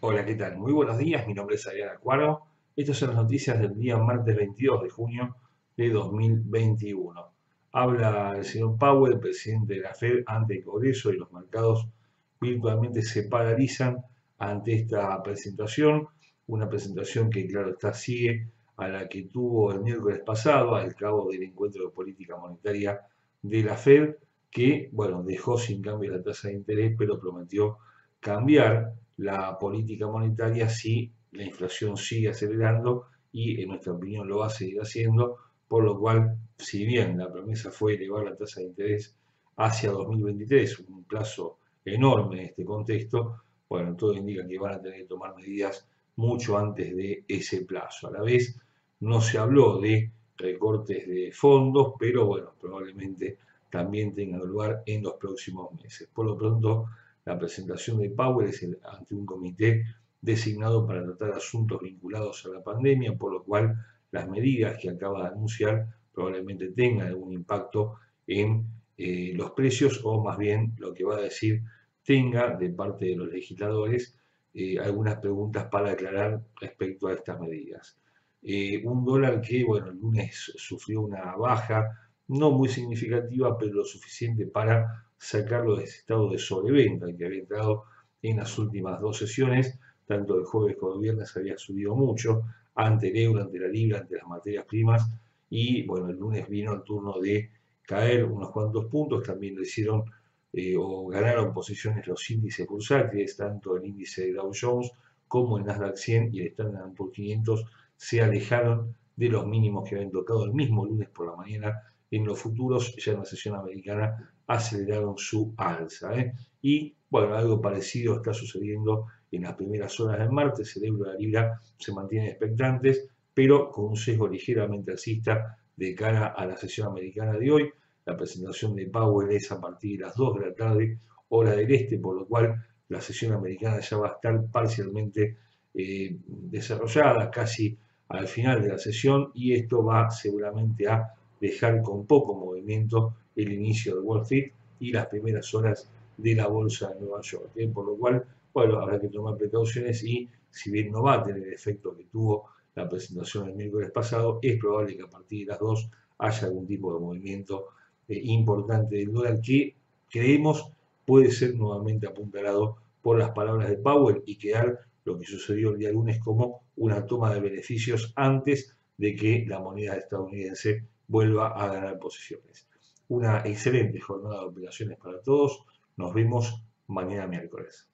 Hola, ¿qué tal? Muy buenos días, mi nombre es Adrián Acuaro. Estas son las noticias del día martes 22 de junio de 2021. Habla el señor Powell, presidente de la Fed, ante el Congreso y los mercados virtualmente se paralizan ante esta presentación. Una presentación que, claro está, sigue a la que tuvo el miércoles pasado, al cabo del encuentro de política monetaria de la Fed, que, bueno, dejó sin cambio la tasa de interés, pero prometió cambiar la política monetaria si la inflación sigue acelerando y en nuestra opinión lo va a seguir haciendo, por lo cual, si bien la promesa fue elevar la tasa de interés hacia 2023, un plazo enorme en este contexto, bueno, todo indica que van a tener que tomar medidas mucho antes de ese plazo. A la vez, no se habló de recortes de fondos, pero bueno, probablemente también tenga lugar en los próximos meses. Por lo pronto, la presentación de Powell es ante un comité designado para tratar asuntos vinculados a la pandemia, por lo cual las medidas que acaba de anunciar probablemente tengan algún impacto en eh, los precios o más bien lo que va a decir tenga de parte de los legisladores eh, algunas preguntas para aclarar respecto a estas medidas. Eh, un dólar que, bueno, el lunes sufrió una baja no muy significativa, pero lo suficiente para sacarlo de ese estado de sobreventa que había entrado en las últimas dos sesiones, tanto el jueves como el viernes había subido mucho, ante el euro, ante la libra, ante las materias primas, y bueno, el lunes vino el turno de caer unos cuantos puntos, también lo hicieron eh, o ganaron posiciones los índices bursátiles, tanto el índice de Dow Jones como el Nasdaq 100 y el Standard Poor's 500 se alejaron de los mínimos que habían tocado el mismo lunes por la mañana en los futuros, ya en la sesión americana, aceleraron su alza. ¿eh? Y bueno, algo parecido está sucediendo en las primeras horas del martes. El euro y la libra se mantienen expectantes, pero con un sesgo ligeramente alcista de cara a la sesión americana de hoy. La presentación de Powell es a partir de las 2 de la tarde, hora del este, por lo cual la sesión americana ya va a estar parcialmente eh, desarrollada, casi al final de la sesión, y esto va seguramente a dejar con poco movimiento el inicio de Wall Street y las primeras horas de la bolsa de Nueva York. ¿eh? Por lo cual, bueno, habrá que tomar precauciones y si bien no va a tener el efecto que tuvo la presentación el miércoles pasado, es probable que a partir de las 2 haya algún tipo de movimiento eh, importante del dólar que creemos puede ser nuevamente apuntalado por las palabras de Powell y quedar lo que sucedió el día lunes como una toma de beneficios antes de que la moneda estadounidense vuelva a ganar posiciones. Una excelente jornada de operaciones para todos. Nos vemos mañana miércoles.